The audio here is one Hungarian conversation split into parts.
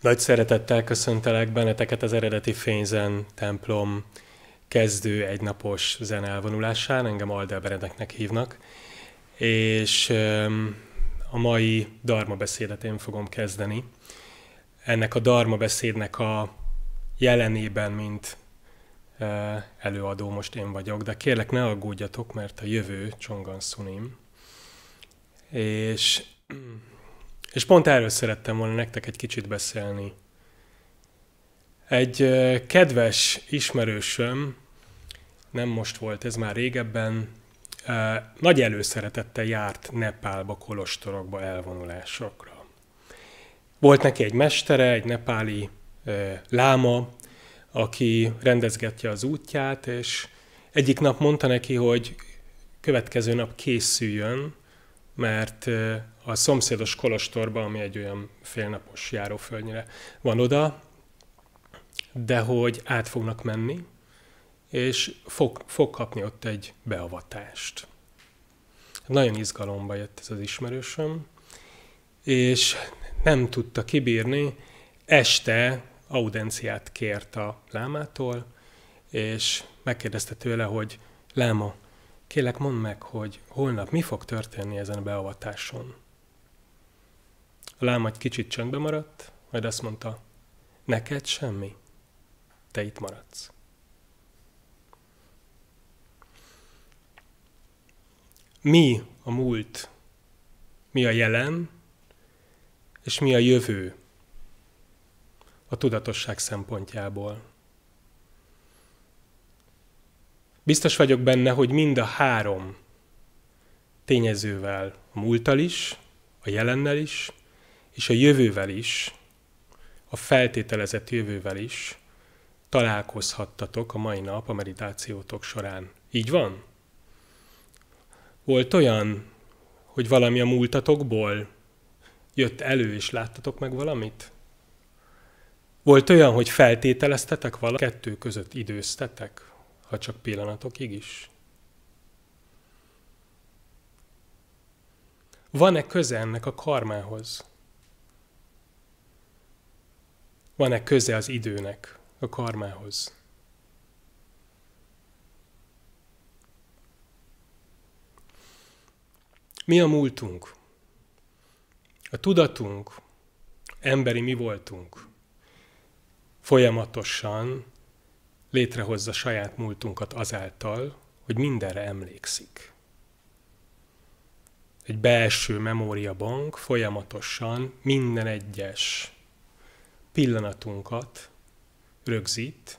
Nagy szeretettel köszöntelek benneteket az eredeti Fényzen templom kezdő egynapos zenelvonulásán, engem Aldelberedeknek hívnak, és a mai darma beszédet én fogom kezdeni. Ennek a darma beszédnek a jelenében, mint előadó most én vagyok, de kérlek ne aggódjatok, mert a jövő Csongan Szunim. És és pont erről szerettem volna nektek egy kicsit beszélni. Egy kedves ismerősöm, nem most volt, ez már régebben, nagy előszeretettel járt Nepálba, kolostorokba, elvonulásokra. Volt neki egy mestere, egy nepáli láma, aki rendezgetje az útját, és egyik nap mondta neki, hogy következő nap készüljön, mert a szomszédos Kolostorban, ami egy olyan félnapos járóföldnyire van oda, de hogy át fognak menni, és fog, fog kapni ott egy beavatást. Nagyon izgalomba jött ez az ismerősöm, és nem tudta kibírni, este audenciát kért a lámától, és megkérdezte tőle, hogy láma, kélek mondd meg, hogy holnap mi fog történni ezen a beavatáson. A lám egy kicsit csöndbe maradt, majd azt mondta, neked semmi, te itt maradsz. Mi a múlt, mi a jelen, és mi a jövő a tudatosság szempontjából. Biztos vagyok benne, hogy mind a három tényezővel, a múltal is, a jelennel is, és a jövővel is, a feltételezett jövővel is találkozhattatok a mai nap a meditációtok során. Így van? Volt olyan, hogy valami a múltatokból jött elő, és láttatok meg valamit? Volt olyan, hogy feltételeztetek valamit, kettő között időztetek, ha csak pillanatokig is? Van-e köze ennek a karmához? Van-e köze az időnek a karmához? Mi a múltunk? A tudatunk, emberi mi voltunk, folyamatosan létrehozza saját múltunkat azáltal, hogy mindenre emlékszik. Egy belső memóriabank folyamatosan minden egyes pillanatunkat rögzít,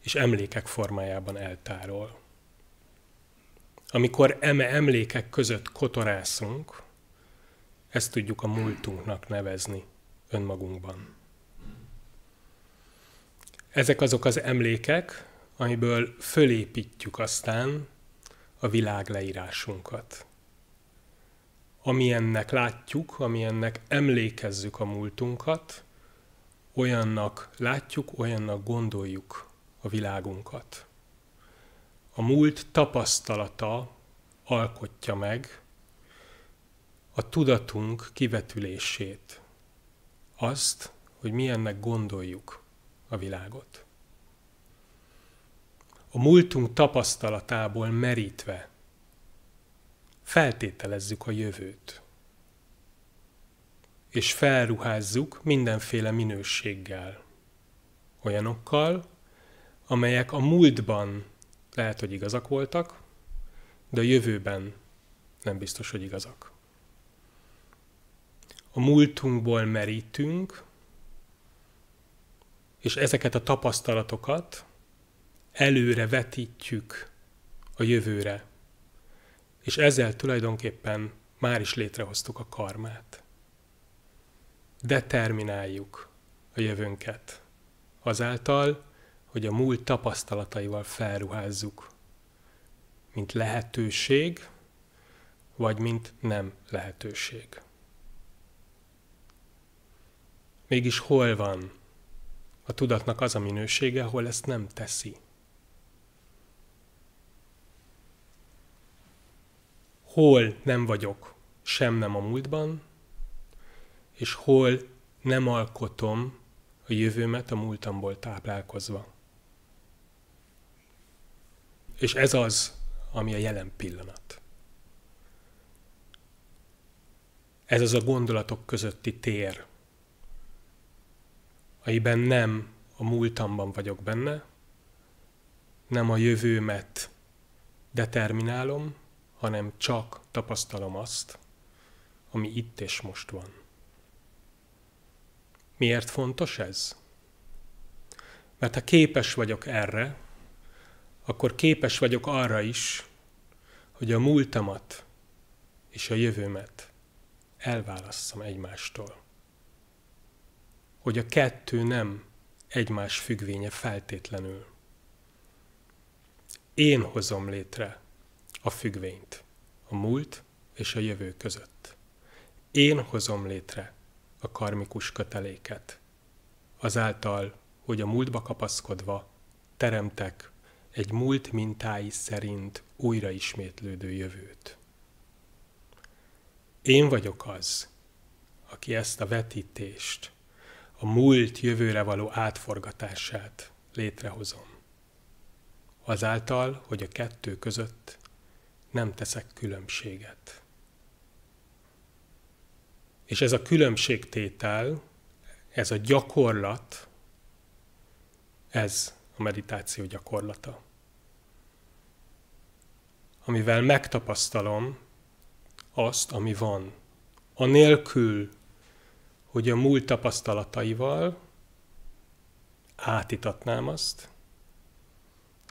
és emlékek formájában eltárol. Amikor eme emlékek között kotorászunk, ezt tudjuk a múltunknak nevezni önmagunkban. Ezek azok az emlékek, amiből fölépítjük aztán a világ leírásunkat. Amilyennek látjuk, amilyennek emlékezzük a múltunkat, olyannak látjuk, olyannak gondoljuk a világunkat. A múlt tapasztalata alkotja meg a tudatunk kivetülését, azt, hogy milyennek gondoljuk a világot. A múltunk tapasztalatából merítve feltételezzük a jövőt és felruházzuk mindenféle minőséggel. Olyanokkal, amelyek a múltban lehet, hogy igazak voltak, de a jövőben nem biztos, hogy igazak. A múltunkból merítünk, és ezeket a tapasztalatokat előre vetítjük a jövőre. És ezzel tulajdonképpen már is létrehoztuk a karmát determináljuk a jövőnket. Azáltal, hogy a múlt tapasztalataival felruházzuk, mint lehetőség, vagy mint nem lehetőség. Mégis hol van a tudatnak az a minősége, ahol ezt nem teszi? Hol nem vagyok sem nem a múltban, és hol nem alkotom a jövőmet a múltamból táplálkozva. És ez az, ami a jelen pillanat. Ez az a gondolatok közötti tér, amiben nem a múltamban vagyok benne, nem a jövőmet determinálom, hanem csak tapasztalom azt, ami itt és most van. Miért fontos ez? Mert ha képes vagyok erre, akkor képes vagyok arra is, hogy a múltamat és a jövőmet elválasszam egymástól. Hogy a kettő nem egymás függvénye feltétlenül. Én hozom létre a függvényt a múlt és a jövő között. Én hozom létre a karmikus köteléket. Azáltal, hogy a múltba kapaszkodva teremtek egy múlt mintái szerint újra ismétlődő jövőt. Én vagyok az, aki ezt a vetítést, a múlt jövőre való átforgatását létrehozom. Azáltal, hogy a kettő között nem teszek különbséget. És ez a különbségtétel, ez a gyakorlat, ez a meditáció gyakorlata. Amivel megtapasztalom azt, ami van. Anélkül, hogy a múlt tapasztalataival átitatnám azt,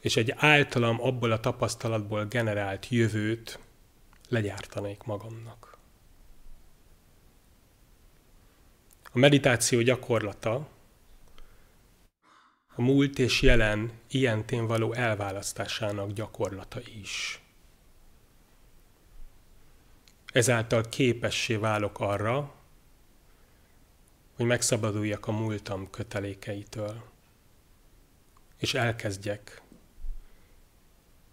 és egy általam abból a tapasztalatból generált jövőt legyártanék magamnak. A meditáció gyakorlata a múlt és jelen ilyentén való elválasztásának gyakorlata is. Ezáltal képessé válok arra, hogy megszabaduljak a múltam kötelékeitől, és elkezdjek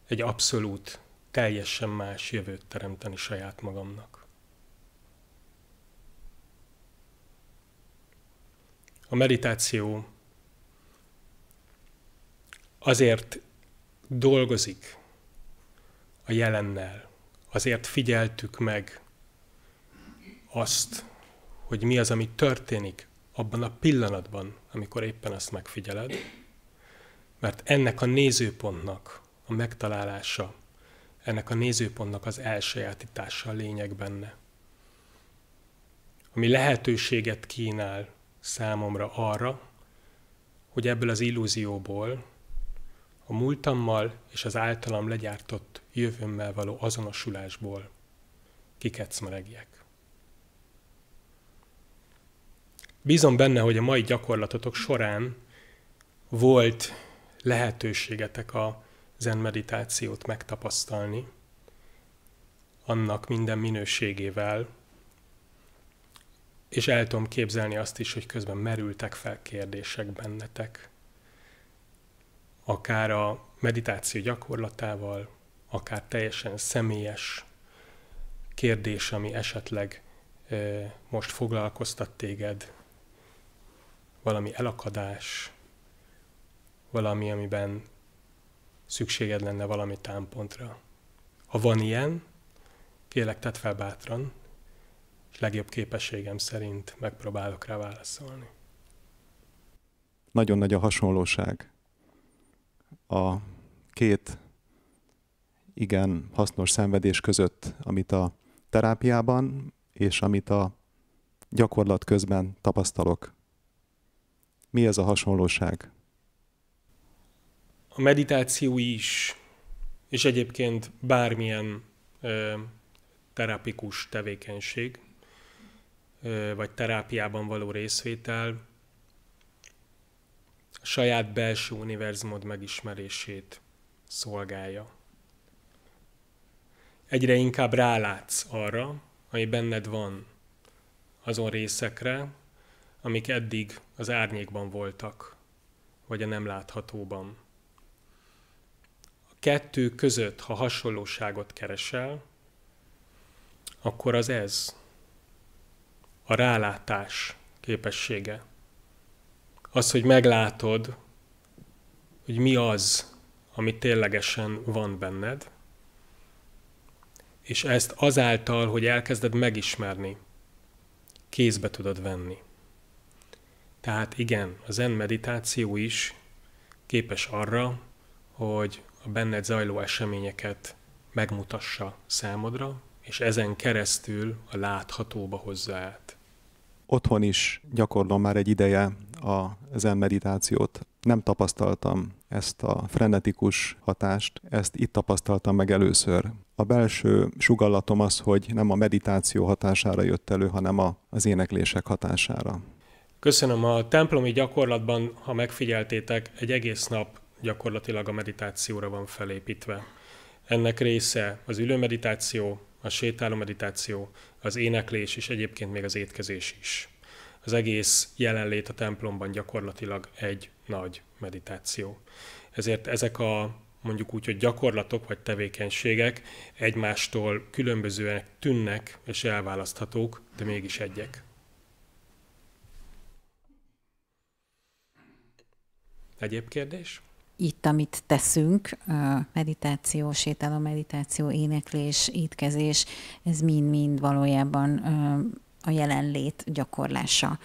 egy abszolút, teljesen más jövőt teremteni saját magamnak. A meditáció azért dolgozik a jelennel, azért figyeltük meg azt, hogy mi az, ami történik abban a pillanatban, amikor éppen azt megfigyeled, mert ennek a nézőpontnak a megtalálása, ennek a nézőpontnak az elsajátítása a lényeg benne. Ami lehetőséget kínál számomra arra, hogy ebből az illúzióból, a múltammal és az általam legyártott jövőmmel való azonosulásból kikecmeregjek. Bízom benne, hogy a mai gyakorlatotok során volt lehetőségetek a zen meditációt megtapasztalni, annak minden minőségével, és el tudom képzelni azt is, hogy közben merültek fel kérdések bennetek. Akár a meditáció gyakorlatával, akár teljesen személyes kérdés, ami esetleg e, most foglalkoztat téged, valami elakadás, valami, amiben szükséged lenne valami támpontra. Ha van ilyen, kérlek tedd fel bátran, és legjobb képességem szerint megpróbálok rá válaszolni. Nagyon nagy a hasonlóság a két igen hasznos szenvedés között, amit a terápiában és amit a gyakorlat közben tapasztalok. Mi ez a hasonlóság? a meditáció is, és egyébként bármilyen ö, terapikus tevékenység, vagy terápiában való részvétel a saját belső univerzumod megismerését szolgálja. Egyre inkább rálátsz arra, ami benned van, azon részekre, amik eddig az árnyékban voltak, vagy a nem láthatóban kettő között, ha hasonlóságot keresel, akkor az ez. A rálátás képessége. Az, hogy meglátod, hogy mi az, ami ténylegesen van benned, és ezt azáltal, hogy elkezded megismerni, kézbe tudod venni. Tehát igen, a zen meditáció is képes arra, hogy a benned zajló eseményeket megmutassa számodra, és ezen keresztül a láthatóba hozza át. Otthon is gyakorlom már egy ideje a zen meditációt. Nem tapasztaltam ezt a frenetikus hatást, ezt itt tapasztaltam meg először. A belső sugallatom az, hogy nem a meditáció hatására jött elő, hanem a, az éneklések hatására. Köszönöm. A templomi gyakorlatban, ha megfigyeltétek, egy egész nap gyakorlatilag a meditációra van felépítve. Ennek része az ülőmeditáció, a sétáló meditáció, az éneklés és egyébként még az étkezés is. Az egész jelenlét a templomban gyakorlatilag egy nagy meditáció. Ezért ezek a mondjuk úgy, hogy gyakorlatok vagy tevékenységek egymástól különbözőek tűnnek és elválaszthatók, de mégis egyek. Egyéb kérdés? Itt, amit teszünk, meditáció, sétáló meditáció, éneklés, étkezés, ez mind-mind valójában a jelenlét gyakorlása.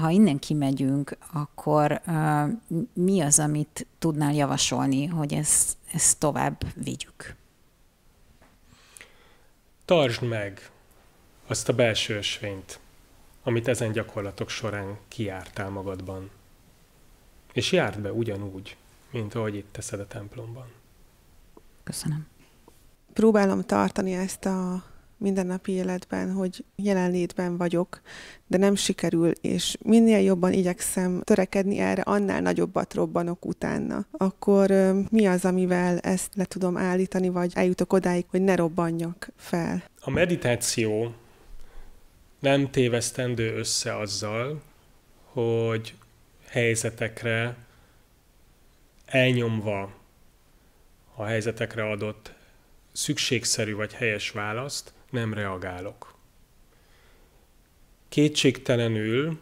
Ha innen kimegyünk, akkor mi az, amit tudnál javasolni, hogy ezt, ezt tovább vigyük? Tartsd meg azt a belső ösvényt, amit ezen gyakorlatok során kiártál magadban. És járd be ugyanúgy, mint ahogy itt teszed a templomban. Köszönöm. Próbálom tartani ezt a mindennapi életben, hogy jelenlétben vagyok, de nem sikerül, és minél jobban igyekszem törekedni erre, annál nagyobbat robbanok utána. Akkor mi az, amivel ezt le tudom állítani, vagy eljutok odáig, hogy ne robbanjak fel? A meditáció nem tévesztendő össze azzal, hogy helyzetekre elnyomva a helyzetekre adott szükségszerű vagy helyes választ, nem reagálok. Kétségtelenül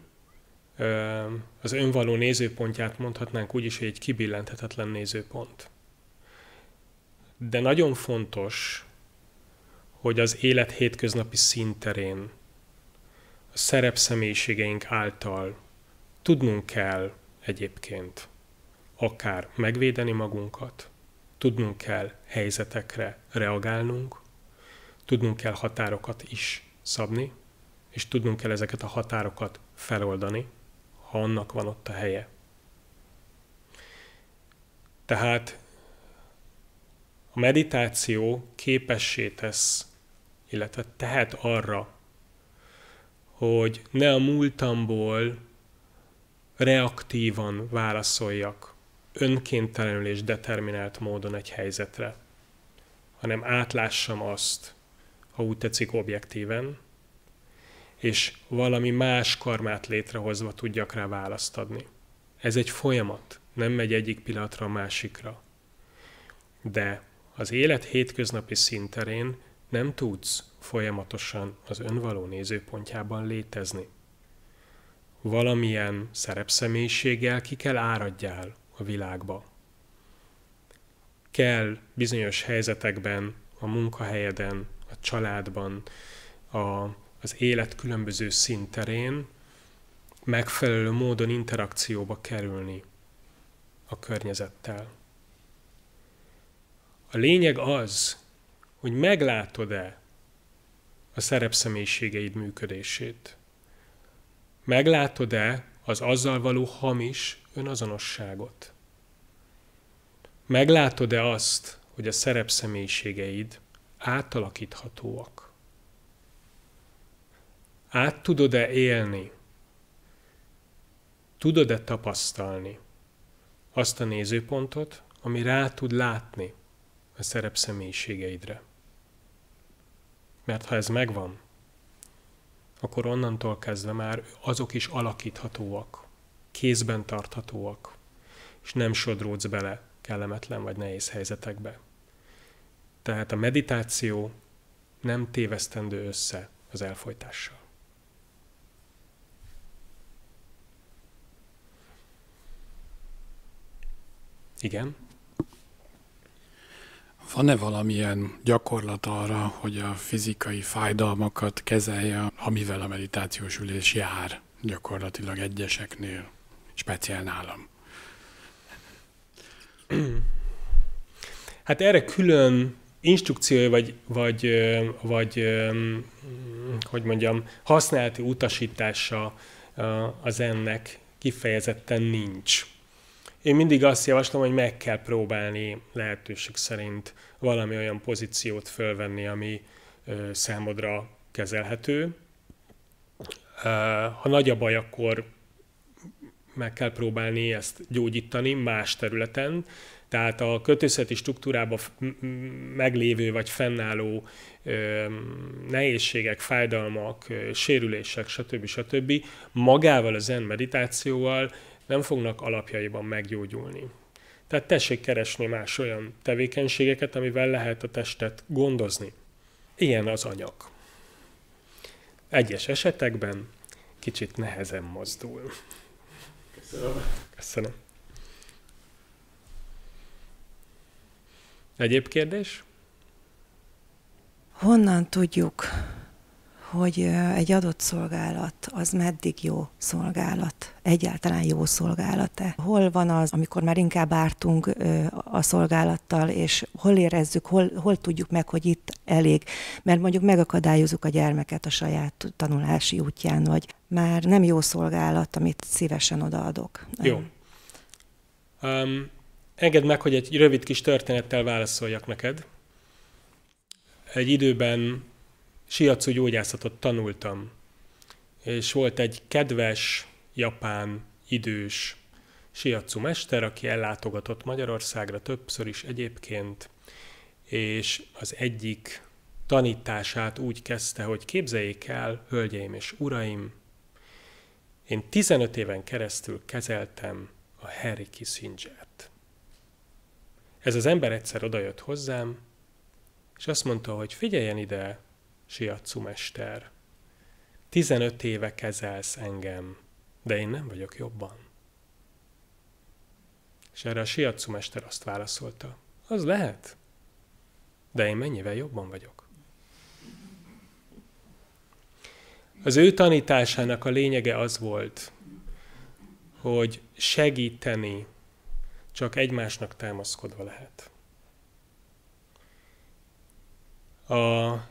az önvaló nézőpontját mondhatnánk úgy is, hogy egy kibillenthetetlen nézőpont. De nagyon fontos, hogy az élet hétköznapi színterén a szerepszemélyiségeink által tudnunk kell egyébként akár megvédeni magunkat, tudnunk kell helyzetekre reagálnunk, tudnunk kell határokat is szabni, és tudnunk kell ezeket a határokat feloldani, ha annak van ott a helye. Tehát a meditáció képessé tesz, illetve tehet arra, hogy ne a múltamból reaktívan válaszoljak önkéntelenül és determinált módon egy helyzetre, hanem átlássam azt, ha úgy tetszik objektíven, és valami más karmát létrehozva tudjak rá választ adni. Ez egy folyamat, nem megy egyik pillanatra a másikra. De az élet hétköznapi szinterén nem tudsz folyamatosan az önvaló nézőpontjában létezni. Valamilyen szerepszemélyiséggel ki kell áradjál a világba. Kell bizonyos helyzetekben, a munkahelyeden, a családban, a, az élet különböző szinterén megfelelő módon interakcióba kerülni a környezettel. A lényeg az, hogy meglátod-e a szerepszemélyiségeid működését. Meglátod-e az azzal való hamis önazonosságot? Meglátod-e azt, hogy a szerepszemélyiségeid átalakíthatóak? Át tudod-e élni? Tudod-e tapasztalni azt a nézőpontot, ami rá tud látni a szerepszemélyiségeidre? Mert ha ez megvan, akkor onnantól kezdve már azok is alakíthatóak, kézben tarthatóak, és nem sodródsz bele kellemetlen vagy nehéz helyzetekbe. Tehát a meditáció nem tévesztendő össze az elfolytással. Igen? Van-e valamilyen gyakorlat arra, hogy a fizikai fájdalmakat kezelje, amivel a meditációs ülés jár gyakorlatilag egyeseknél? Speciál nálam? Hát erre külön instrukciója, vagy, vagy, vagy hogy mondjam, használati utasítása az ennek kifejezetten nincs. Én mindig azt javaslom, hogy meg kell próbálni lehetőség szerint valami olyan pozíciót fölvenni, ami számodra kezelhető. Ha nagy a baj, akkor meg kell próbálni ezt gyógyítani más területen, tehát a kötőszeti struktúrában meglévő vagy fennálló nehézségek, fájdalmak, sérülések, stb. stb. magával az zen meditációval nem fognak alapjaiban meggyógyulni. Tehát tessék keresni más olyan tevékenységeket, amivel lehet a testet gondozni. Ilyen az anyag. Egyes esetekben kicsit nehezen mozdul. Köszönöm. Köszönöm. Egyéb kérdés? Honnan tudjuk, hogy egy adott szolgálat az meddig jó szolgálat, egyáltalán jó szolgálat-e? Hol van az, amikor már inkább ártunk a szolgálattal, és hol érezzük, hol, hol tudjuk meg, hogy itt elég, mert mondjuk megakadályozunk a gyermeket a saját tanulási útján, vagy már nem jó szolgálat, amit szívesen odaadok. Jó. Um, engedd meg, hogy egy rövid kis történettel válaszoljak neked. Egy időben siacu gyógyászatot tanultam, és volt egy kedves, japán, idős siacu mester, aki ellátogatott Magyarországra többször is egyébként, és az egyik tanítását úgy kezdte, hogy képzeljék el, hölgyeim és uraim, én 15 éven keresztül kezeltem a Harry Kissinger-t. Ez az ember egyszer odajött hozzám, és azt mondta, hogy figyeljen ide, Siatsu mester, 15 éve kezelsz engem, de én nem vagyok jobban. És erre a Siatsu mester azt válaszolta, az lehet, de én mennyivel jobban vagyok. Az ő tanításának a lényege az volt, hogy segíteni csak egymásnak támaszkodva lehet. A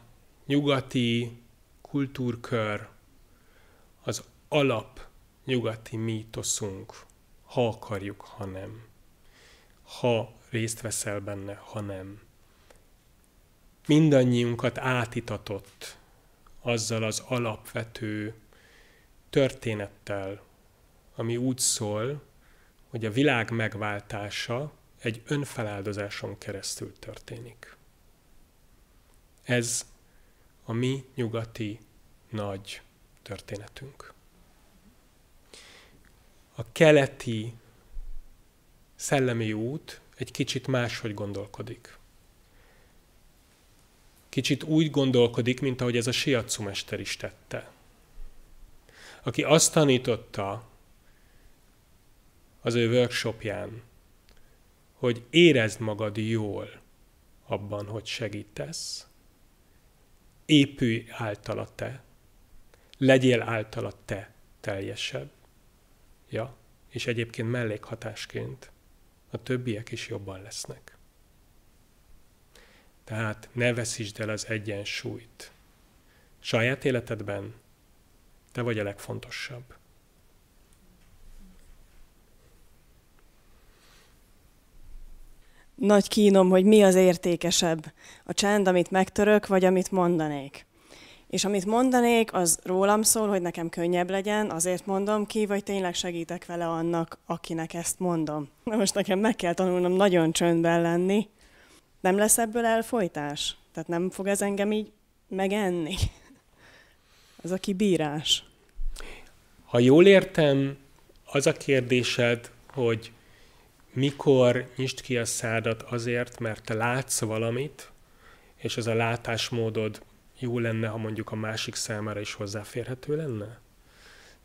nyugati kultúrkör az alap nyugati mítoszunk, ha akarjuk, ha nem. Ha részt veszel benne, ha nem. Mindannyiunkat átitatott azzal az alapvető történettel, ami úgy szól, hogy a világ megváltása egy önfeláldozáson keresztül történik. Ez a mi nyugati nagy történetünk. A keleti szellemi út egy kicsit máshogy gondolkodik. Kicsit úgy gondolkodik, mint ahogy ez a Siatsu mester is tette. Aki azt tanította, az ő workshopján, hogy érezd magad jól abban, hogy segítesz, épülj általa te, legyél általa te teljesebb. Ja, és egyébként mellékhatásként a többiek is jobban lesznek. Tehát ne veszítsd el az egyensúlyt. Saját életedben te vagy a legfontosabb. Nagy kínom, hogy mi az értékesebb, a csend, amit megtörök, vagy amit mondanék. És amit mondanék, az rólam szól, hogy nekem könnyebb legyen, azért mondom ki, vagy tényleg segítek vele annak, akinek ezt mondom. Na most nekem meg kell tanulnom nagyon csöndben lenni. Nem lesz ebből elfolytás? Tehát nem fog ez engem így megenni? Ez a kibírás. Ha jól értem, az a kérdésed, hogy mikor nyisd ki a szádat azért, mert te látsz valamit, és ez a látásmódod jó lenne, ha mondjuk a másik számára is hozzáférhető lenne?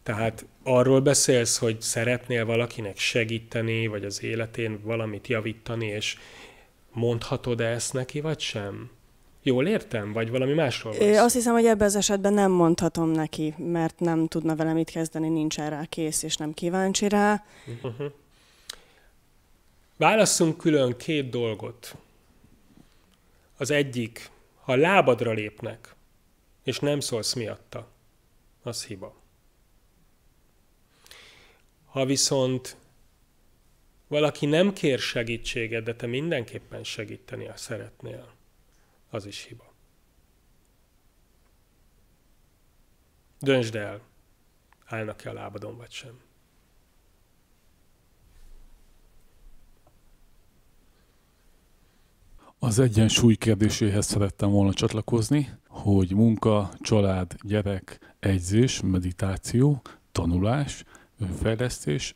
Tehát arról beszélsz, hogy szeretnél valakinek segíteni, vagy az életén valamit javítani, és mondhatod -e ezt neki, vagy sem? Jól értem? Vagy valami másról van Azt hiszem, hogy ebben az esetben nem mondhatom neki, mert nem tudna vele mit kezdeni, nincs rá kész, és nem kíváncsi rá. Uh-huh. Válasszunk külön két dolgot. Az egyik, ha lábadra lépnek, és nem szólsz miatta, az hiba. Ha viszont valaki nem kér segítséget, de te mindenképpen segíteni szeretnél, az is hiba. Döntsd el, állnak-e a lábadon vagy sem. Az egyensúly kérdéséhez szerettem volna csatlakozni, hogy munka, család, gyerek, egyzés, meditáció, tanulás, önfejlesztés,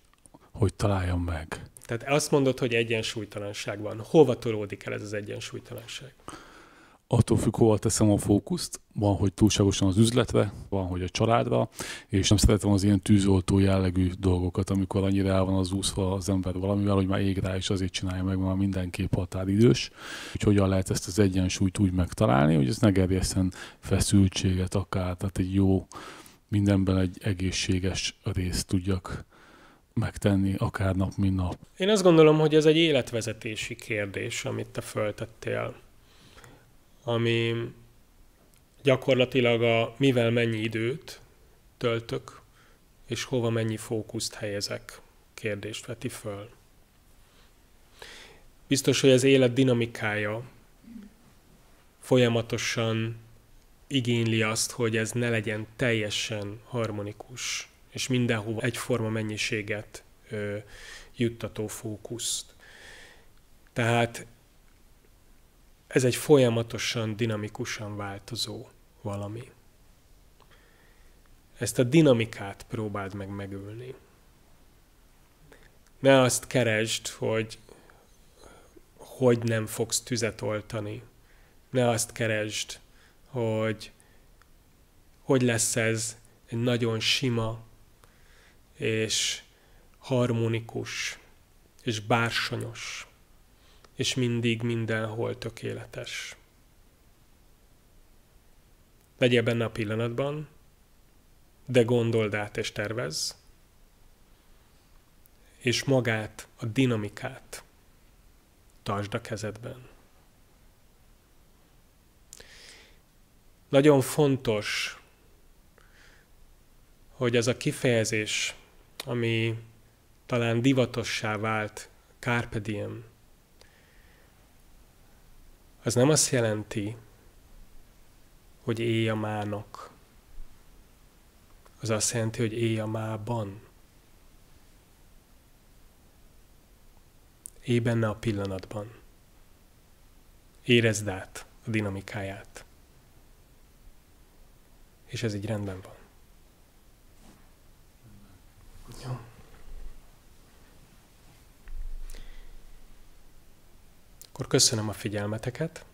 hogy találjam meg. Tehát azt mondod, hogy egyensúlytalanság van. Hova tolódik el ez az egyensúlytalanság? Attól függ, hova teszem a fókuszt. Van, hogy túlságosan az üzletre, van, hogy a családra, és nem szeretem az ilyen tűzoltó jellegű dolgokat, amikor annyira el van az úszva az ember valamivel, hogy már ég rá, és azért csinálja meg, mert mindenképp határidős. Hogy hogyan lehet ezt az egyensúlyt úgy megtalálni, hogy ez ne gerjeszen feszültséget akár, tehát egy jó, mindenben egy egészséges részt tudjak megtenni, akár nap, mint nap. Én azt gondolom, hogy ez egy életvezetési kérdés, amit te föltettél ami gyakorlatilag a mivel mennyi időt töltök, és hova mennyi fókuszt helyezek kérdést veti föl. Biztos, hogy az élet dinamikája folyamatosan igényli azt, hogy ez ne legyen teljesen harmonikus, és mindenhova egyforma mennyiséget ö, juttató fókuszt. Tehát ez egy folyamatosan, dinamikusan változó valami. Ezt a dinamikát próbáld meg megülni. Ne azt keresd, hogy hogy nem fogsz tüzet oltani. Ne azt keresd, hogy hogy lesz ez egy nagyon sima és harmonikus és bársonyos és mindig mindenhol tökéletes. Legyél benne a pillanatban, de gondold át és tervez, és magát, a dinamikát tartsd a kezedben. Nagyon fontos, hogy az a kifejezés, ami talán divatossá vált, Carpe diem, az nem azt jelenti, hogy élj a mának. Az azt jelenti, hogy élj a mában. Élj benne a pillanatban. Érezd át a dinamikáját. És ez így rendben van. Jó. Akkor köszönöm a figyelmeteket.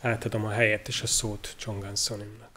Átadom a helyet és a szót Csongán Szonimnak.